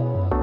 Oh.